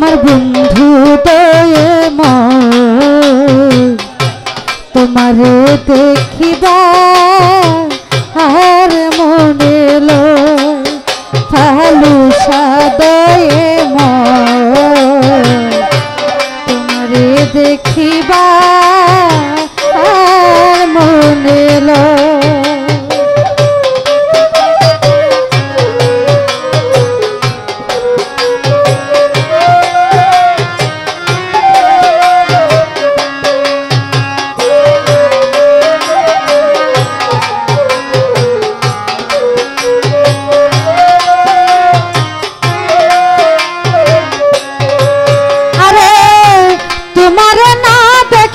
আমার বন্ধু দয়ে তোমারে দেখিবা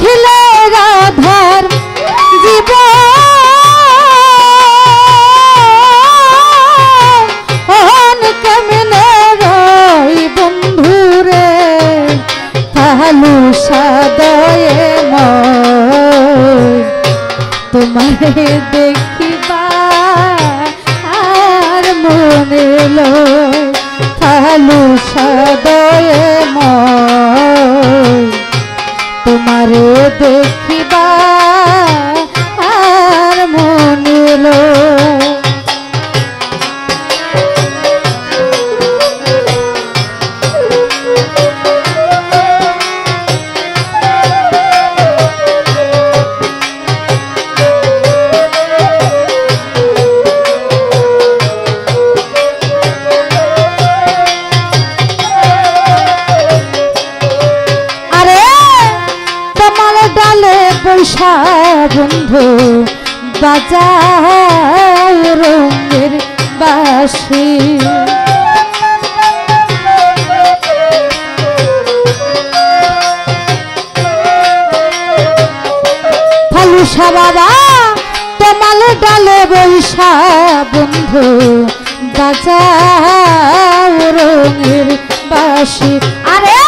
দেখিলে রাধার জীব কেমনে রই বন্ধুরে, তাহলু সাদয়ে তোমারে দেখিবা আর মনে লয় থালু সদয়ে বৈশা বন্ধু বাজার রঙের বাসি ফালুসা বাবা তোমার ডালে বৈশা বন্ধু, বাজার রঙের বাসি আরে,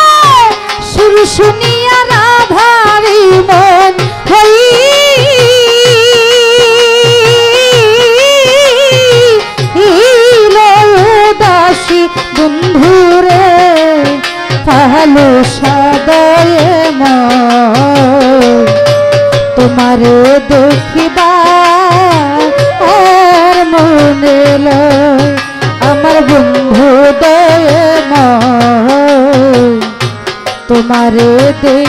সুর শুনিয়া রাধারি মন ভালো সদয়ে তোমারে দেখিবা আর মনে আমার বন্ধু দয়ে তোমারে দেখিবা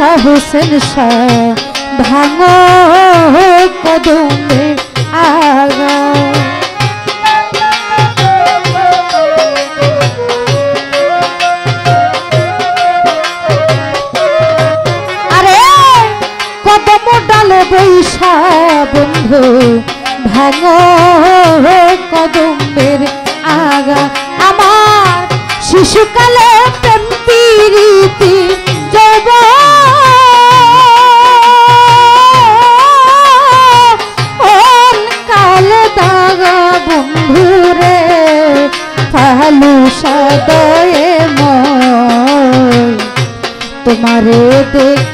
বৈশা হোসেন শাহ ভাঙ কদমে আগা। বৈশা বন্ধু ভাঙ কদমের আগা। আমার শিশুকালে তোমারে দেখিবা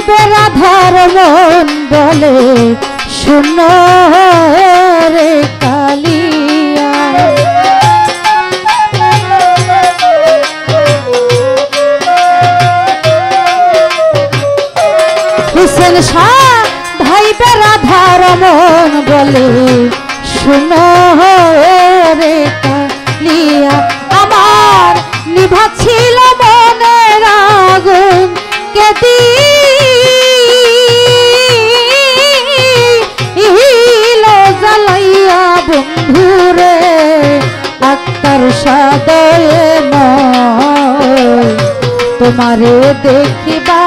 যাইবে রাধার মন বলে শূন্য রে কালিয়া। হুসেন শাহ ভাইবে রাধার মন বলে শূন্য রে তোমারে দেখিবা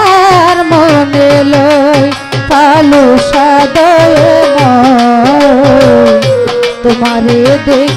আর মনে লই পালু সাদয় তোমারে দেখিবা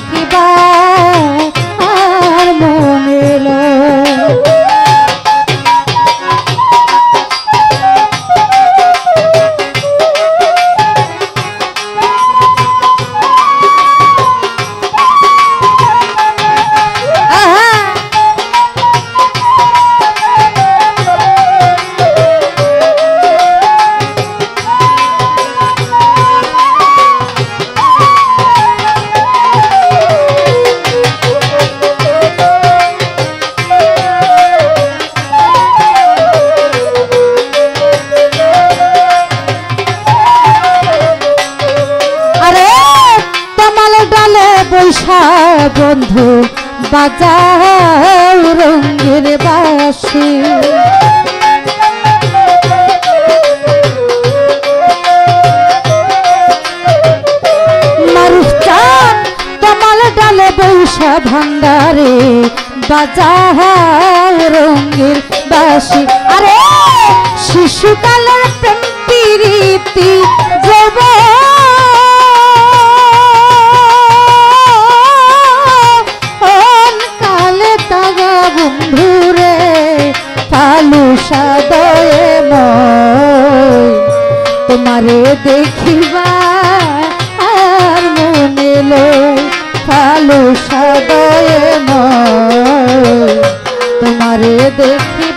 ডালে বৈশা বন্ধু, বাজাও রঙ্গের বাসি। বৈশা ভান্ডারে, বাজাও রঙ্গের বাসি। আরে, শিশুকালের প্রেম প্রীতি সাদয়ে মই তোমারে দেখিবা আর মনে লই কালো সাদয়ে মই দেখ